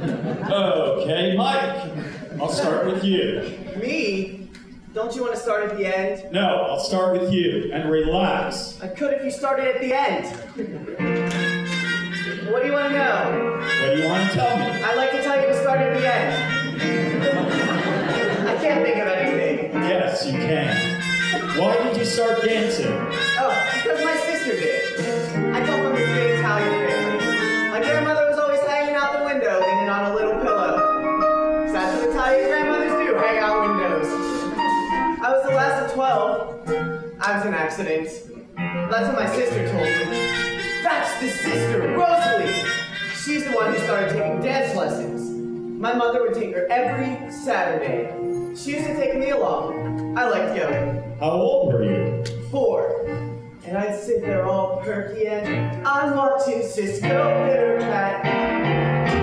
Okay, Mike. I'll start with you. Me? Don't you want to start at the end? No, I'll start with you and relax. I could if you started at the end. what do you want to know? What do you want to tell me? I'd like to tell you to start at the end. I can't think of anything. Yes, you can. Why did you start dancing? Oh, because my sister did. Of 12. I was an accident. That's what my sister told me. That's the sister, Rosalie. She's the one who started taking dance lessons. My mother would take her every Saturday. She used to take me along. I liked yoga How old were you? four. And I'd sit there all perky and I'm watching sis go pitter pat.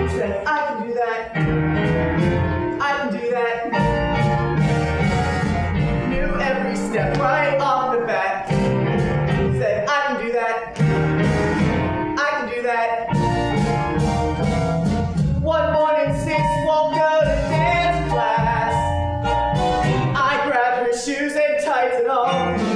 tighten up.